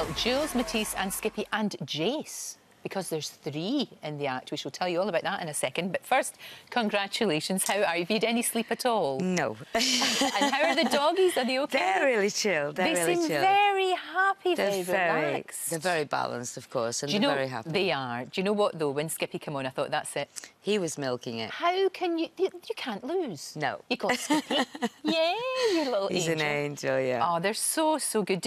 Well, Jules, Matisse and Skippy and Chase because there's three in the act. We shall tell you all about that in a second. But first, congratulations. How are you? Have you had any sleep at all? No. and how are the doggies? Are they okay? They're really chill. They're they really seem chill. very happy, they're very, very, relaxed. they're very balanced, of course, and Do you they're know very happy. they are? Do you know what though? When Skippy came on, I thought that's it. He was milking it. How can you? You, can't lose. No. You got Skippy. yeah, you little He's angel. an angel, yeah. Oh, they're so so good.